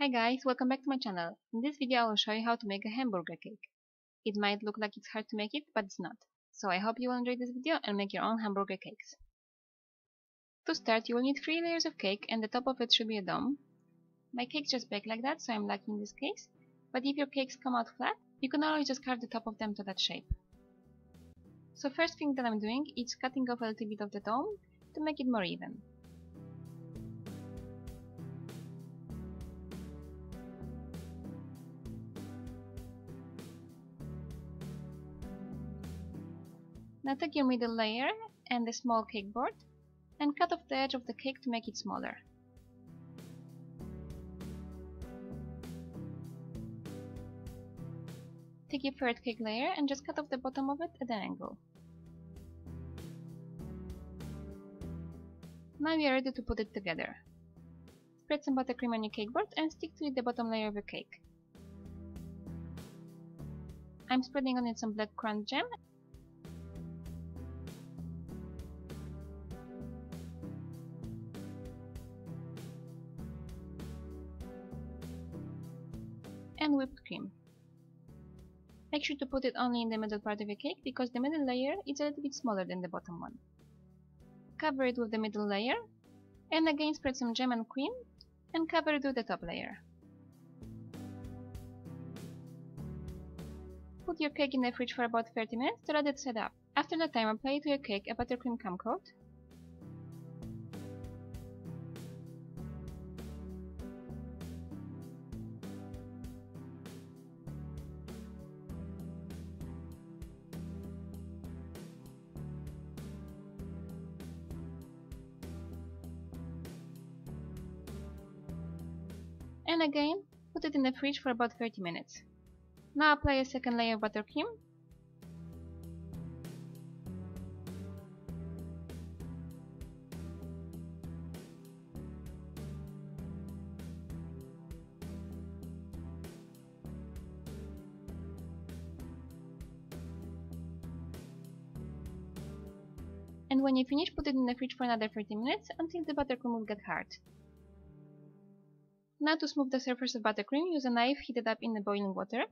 Hi guys, welcome back to my channel. In this video I will show you how to make a hamburger cake. It might look like it's hard to make it, but it's not. So I hope you will enjoy this video and make your own hamburger cakes. To start you will need 3 layers of cake and the top of it should be a dome. My cakes just bake like that, so I'm lucky in this case. But if your cakes come out flat, you can always just carve the top of them to that shape. So first thing that I'm doing is cutting off a little bit of the dome to make it more even. Now take your middle layer and the small cake board and cut off the edge of the cake to make it smaller. Take your third cake layer and just cut off the bottom of it at an angle. Now we are ready to put it together. Spread some buttercream on your cake board and stick to it the bottom layer of your cake. I'm spreading on it some black currant jam and whipped cream. Make sure to put it only in the middle part of your cake because the middle layer is a little bit smaller than the bottom one. Cover it with the middle layer and again spread some jam and cream and cover it with the top layer. Put your cake in the fridge for about 30 minutes to let it set up. After that time apply to your cake a buttercream crumb coat and again put it in the fridge for about 30 minutes. Now apply a second layer of buttercream and when you finish put it in the fridge for another 30 minutes until the buttercream will get hard. Now to smooth the surface of buttercream, use a knife heated up in the boiling water.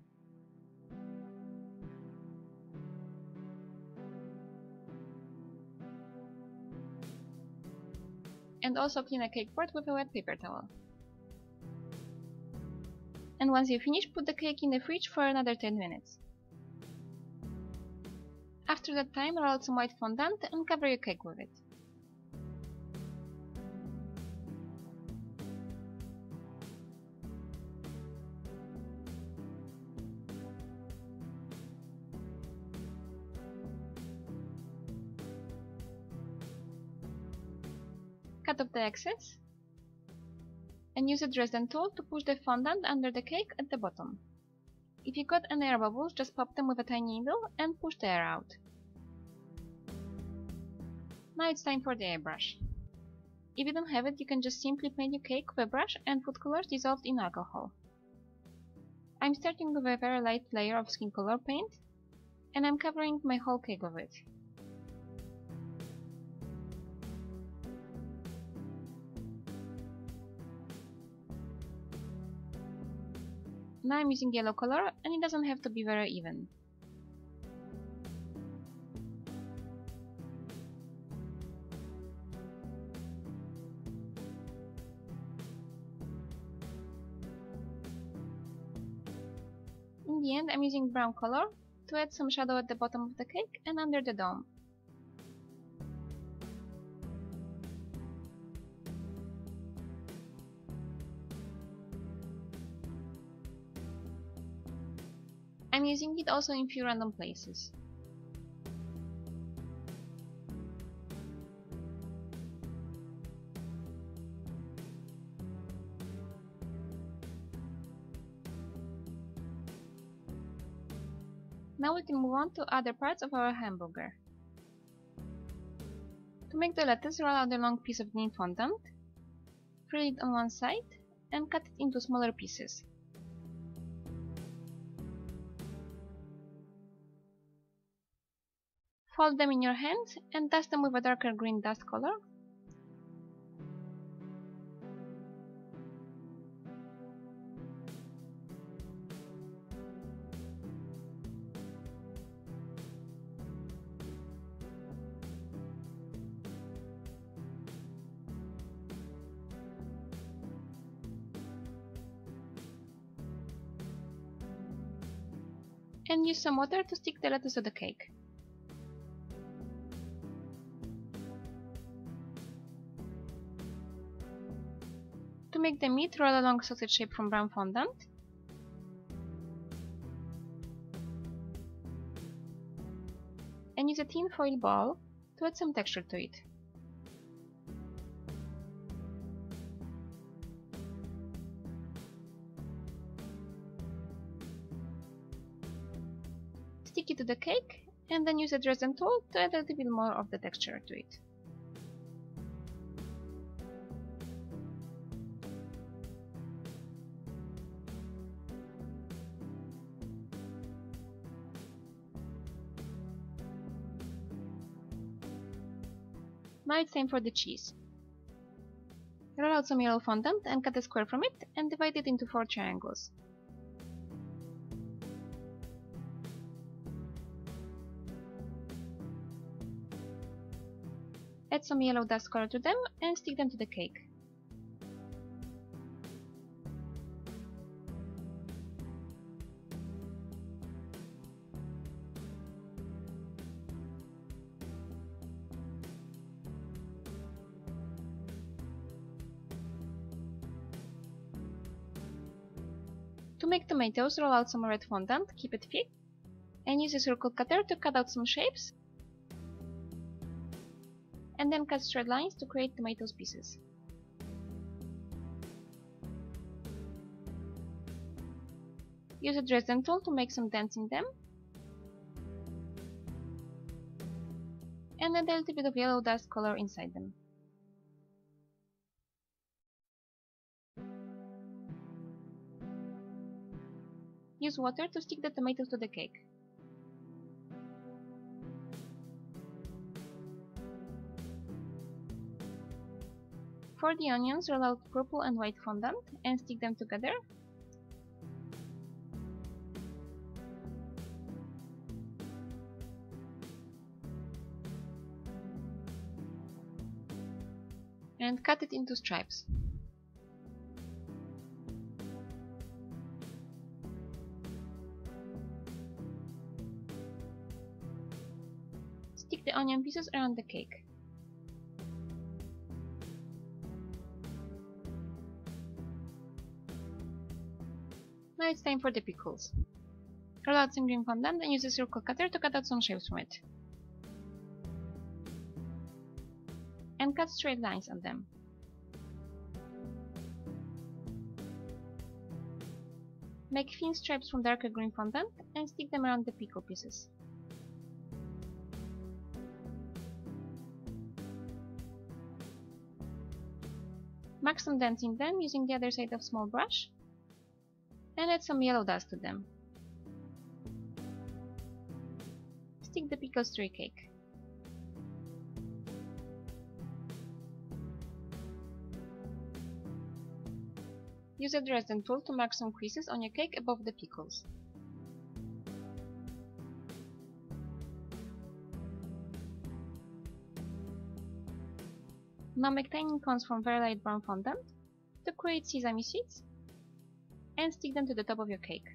And also clean a cake board with a wet paper towel. And once you finish, put the cake in the fridge for another 10 minutes. After that time, roll out some white fondant and cover your cake with it. Cut off the excess and use a Dresden tool to push the fondant under the cake at the bottom. If you got any air bubbles, just pop them with a tiny needle and push the air out. Now it's time for the airbrush. If you don't have it, you can just simply paint your cake with a brush and food colors dissolved in alcohol. I'm starting with a very light layer of skin color paint and I'm covering my whole cake with it. Now I'm using yellow color and it doesn't have to be very even. In the end I'm using brown color to add some shadow at the bottom of the cake and under the dome. I'm using it also in few random places. Now we can move on to other parts of our hamburger. To make the lettuce, roll out a long piece of green fondant, fill it on one side, and cut it into smaller pieces. Fold them in your hands and dust them with a darker green dust color. and use some water to stick the lettuce to the cake. Make the meat, roll along sausage shape from brown fondant. And use a tin foil ball to add some texture to it. Stick it to the cake and then use a Dresden tool to add a little bit more of the texture to it. Now it's time for the cheese. Roll out some yellow fondant and cut a square from it and divide it into four triangles. Add some yellow dust color to them and stick them to the cake. Make tomatoes, roll out some red fondant, keep it thick, and use a circle cutter to cut out some shapes, and then cut straight lines to create tomatoes pieces. Use a Dresden tool to make some dents in them, and add a little bit of yellow dust color inside them. Use water to stick the tomatoes to the cake. For the onions, roll out purple and white fondant and stick them together. And cut it into stripes. The onion pieces around the cake. Now it's time for the pickles. Roll out some green fondant and use a circle cutter to cut out some shapes from it. And cut straight lines on them. Make thin stripes from darker green fondant and stick them around the pickle pieces. Mark some dents in them using the other side of small brush and add some yellow dust to them. Stick the pickles to your cake. Use a Dresden tool to mark some creases on your cake above the pickles. Now make tiny cones from very light brown fondant to create sesame seeds and stick them to the top of your cake.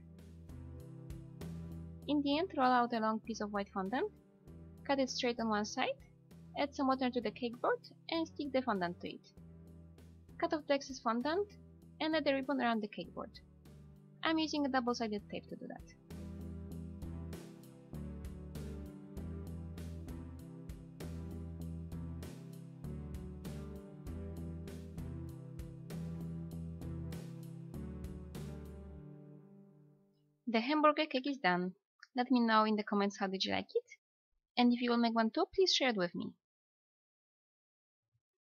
In the end, roll out a long piece of white fondant, cut it straight on one side, add some water to the cake board and stick the fondant to it. Cut off the excess fondant and add a ribbon around the cake board. I'm using a double-sided tape to do that. The hamburger cake is done. Let me know in the comments how did you like it. And if you will make one too, please share it with me.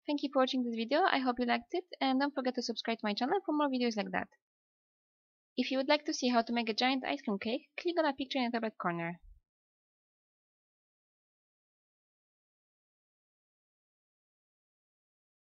Thank you for watching this video, I hope you liked it, and don't forget to subscribe to my channel for more videos like that. If you would like to see how to make a giant ice cream cake, click on a picture in the top right corner.